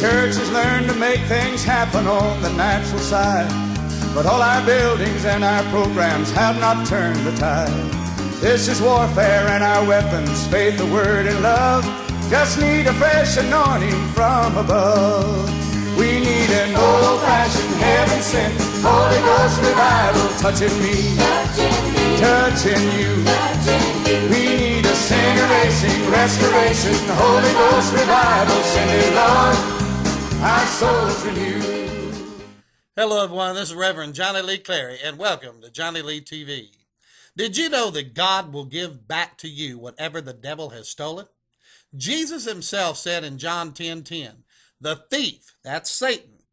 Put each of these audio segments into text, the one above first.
Churches learn to make things happen on the natural side. But all our buildings and our programs have not turned the tide. This is warfare and our weapons, faith, the word, and love. Just need a fresh anointing from above. We need an old-fashioned, heaven-sent Holy Ghost revival touching me, touching you. We need a sin-erasing restoration, Holy Ghost revival, send it, Lord. Our souls renewed. Hello, everyone. This is Reverend Johnny Lee Clary, and welcome to Johnny Lee TV. Did you know that God will give back to you whatever the devil has stolen? Jesus himself said in John 10 10, The thief, that's Satan,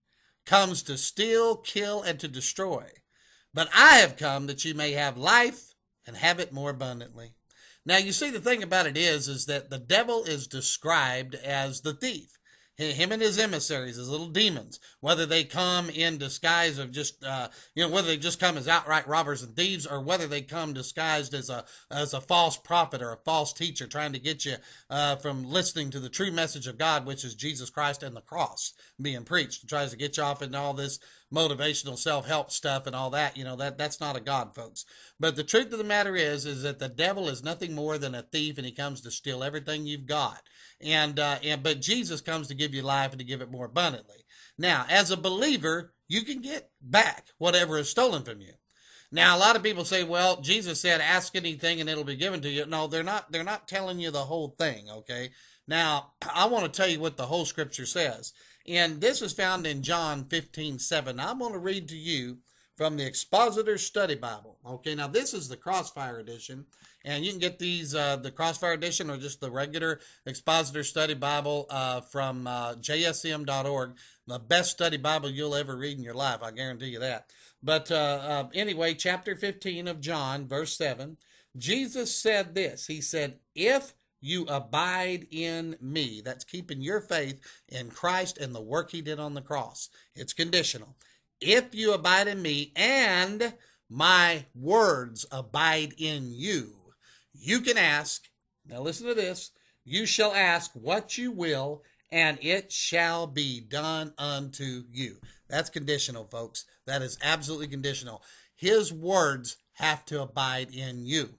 comes to steal, kill, and to destroy. But I have come that you may have life and have it more abundantly. Now, you see, the thing about it is, is that the devil is described as the thief him and his emissaries, his little demons, whether they come in disguise of just, uh, you know, whether they just come as outright robbers and thieves, or whether they come disguised as a as a false prophet or a false teacher, trying to get you uh, from listening to the true message of God, which is Jesus Christ and the cross being preached, tries to get you off into all this motivational self-help stuff and all that. You know that that's not a God, folks. But the truth of the matter is, is that the devil is nothing more than a thief, and he comes to steal everything you've got. And, uh, and, but Jesus comes to give you life and to give it more abundantly. Now, as a believer, you can get back whatever is stolen from you. Now, a lot of people say, well, Jesus said, ask anything and it'll be given to you. No, they're not, they're not telling you the whole thing. Okay. Now, I want to tell you what the whole scripture says. And this is found in John 15, 7. I'm going to read to you from the Expositor Study Bible. Okay, now this is the Crossfire edition, and you can get these uh, the Crossfire edition or just the regular Expositor Study Bible uh, from uh, jsm.org. The best study Bible you'll ever read in your life, I guarantee you that. But uh, uh, anyway, chapter 15 of John, verse 7, Jesus said this. He said, If you abide in me, that's keeping your faith in Christ and the work he did on the cross. It's conditional if you abide in me and my words abide in you, you can ask. Now, listen to this. You shall ask what you will, and it shall be done unto you. That's conditional, folks. That is absolutely conditional. His words have to abide in you.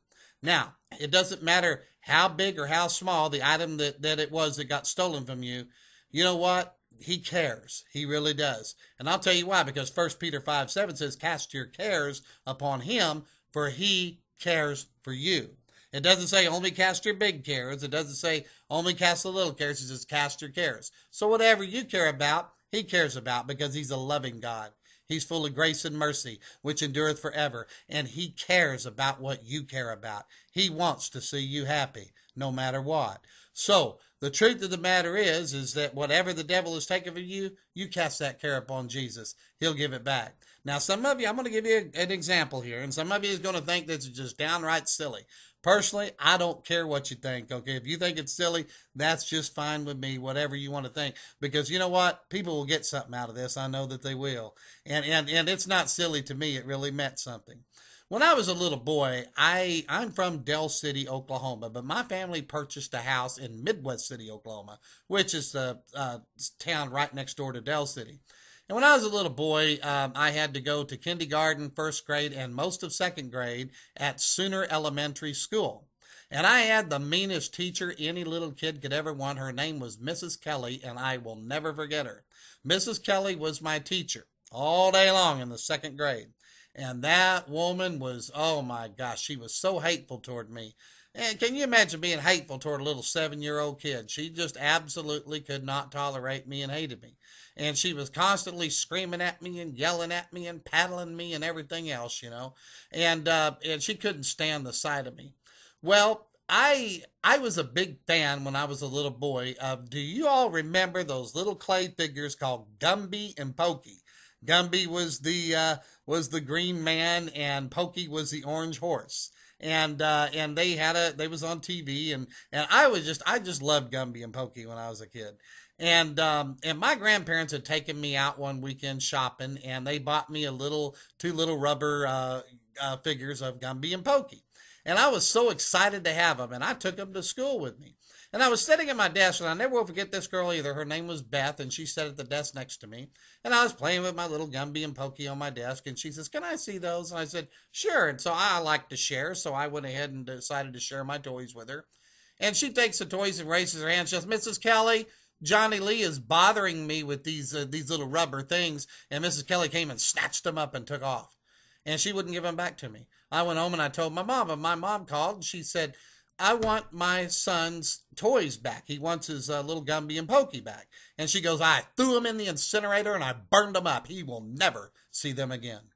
Now, it doesn't matter how big or how small the item that, that it was that got stolen from you. You know what? he cares. He really does. And I'll tell you why, because First Peter 5 7 says, Cast your cares upon him, for he cares for you. It doesn't say only cast your big cares. It doesn't say only cast the little cares. It says cast your cares. So whatever you care about, he cares about because he's a loving God. He's full of grace and mercy, which endureth forever. And he cares about what you care about. He wants to see you happy, no matter what. So the truth of the matter is, is that whatever the devil has taken from you, you cast that care upon Jesus. He'll give it back. Now, some of you, I'm going to give you an example here, and some of you is going to think this is just downright silly. Personally, I don't care what you think, okay? If you think it's silly, that's just fine with me, whatever you want to think. Because you know what? People will get something out of this. I know that they will. And, and, and it's not silly to me. It really meant something. When I was a little boy, I I'm from Del City, Oklahoma, but my family purchased a house in Midwest City, Oklahoma, which is the uh, town right next door to Del City. And when I was a little boy, um, I had to go to kindergarten, first grade, and most of second grade at Sooner Elementary School. And I had the meanest teacher any little kid could ever want. Her name was Mrs. Kelly, and I will never forget her. Mrs. Kelly was my teacher all day long in the second grade. And that woman was, oh my gosh, she was so hateful toward me. And can you imagine being hateful toward a little seven year old kid? She just absolutely could not tolerate me and hated me. And she was constantly screaming at me and yelling at me and paddling me and everything else, you know. And uh, and she couldn't stand the sight of me. Well, I I was a big fan when I was a little boy of do you all remember those little clay figures called Gumby and Pokey? Gumby was the uh, was the green man, and Pokey was the orange horse. And uh, and they had a they was on TV, and and I was just I just loved Gumby and Pokey when I was a kid. And um, and my grandparents had taken me out one weekend shopping, and they bought me a little two little rubber uh, uh, figures of Gumby and Pokey, and I was so excited to have them, and I took them to school with me. And I was sitting at my desk, and I never will forget this girl either. Her name was Beth, and she sat at the desk next to me. And I was playing with my little Gumby and Pokey on my desk, and she says, Can I see those? And I said, Sure. And so I like to share, so I went ahead and decided to share my toys with her. And she takes the toys and raises her hand. She says, Mrs. Kelly, Johnny Lee is bothering me with these uh, these little rubber things, and Mrs. Kelly came and snatched them up and took off, and she wouldn't give them back to me. I went home and I told my mom, and my mom called and she said, "I want my son's toys back. He wants his uh, little Gumby and Pokey back." And she goes, "I threw them in the incinerator and I burned them up. He will never see them again."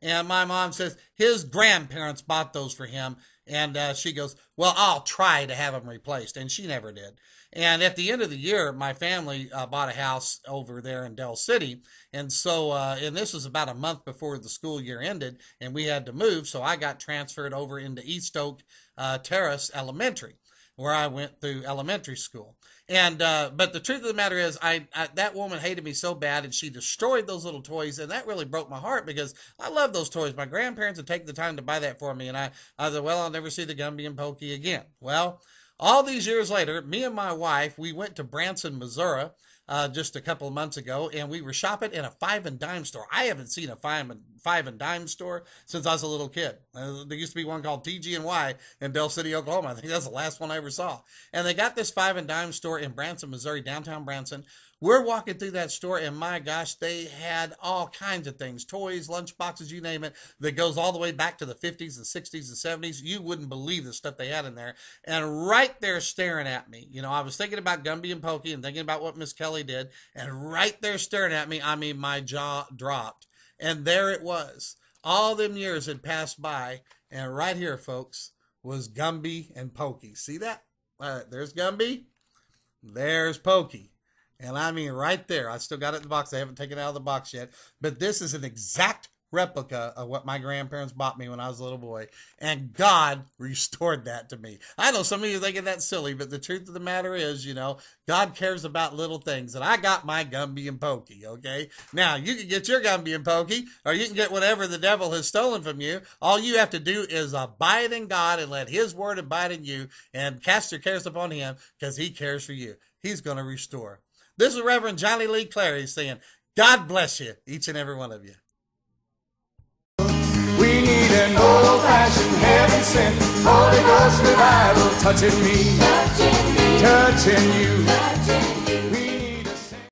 And my mom says his grandparents bought those for him, and uh, she goes, Well, I'll try to have them replaced. And she never did. And at the end of the year, my family uh, bought a house over there in Del City. And so, uh, and this was about a month before the school year ended, and we had to move. So I got transferred over into East Oak uh, Terrace Elementary, where I went through elementary school. And uh, but the truth of the matter is, I, I, that woman hated me so bad, and she destroyed those little toys, and that really broke my heart because I love those toys. My grandparents would take the time to buy that for me, and I I said, well, I'll never see the Gumby and Pokey again. Well, all these years later, me and my wife, we went to Branson, Missouri, uh, just a couple of months ago, and we were shopping in a five and dime store. I haven't seen a five and five and dime store since I was a little kid. Uh, there used to be one called TG and Y in Del City, Oklahoma. I think that's the last one I ever saw. And they got this five and dime store in Branson, Missouri, downtown Branson, we're walking through that store, and my gosh, they had all kinds of things toys, lunch boxes, you name it, that goes all the way back to the 50s and 60s and 70s. You wouldn't believe the stuff they had in there. And right there staring at me, you know, I was thinking about Gumby and Pokey and thinking about what Miss Kelly did, and right there staring at me, I mean, my jaw dropped. And there it was. All them years had passed by, and right here, folks, was Gumby and Pokey. See that? All right, there's Gumby, there's Pokey. And I mean, right there, I still got it in the box. I haven't taken it out of the box yet. But this is an exact replica of what my grandparents bought me when I was a little boy. And God restored that to me. I know some of you thinking that's silly, but the truth of the matter is, you know, God cares about little things. And I got my Gumby and Pokey, okay? Now, you can get your Gumby and Pokey, or you can get whatever the devil has stolen from you. All you have to do is abide in God and let His word abide in you and cast your cares upon Him because He cares for you. He's going to restore. This is Reverend Johnny Lee Clary saying, God bless you, each and every one of you. An old fashioned heaven sent Holy Ghost revival touching me, touching, me, touching you. Touching you.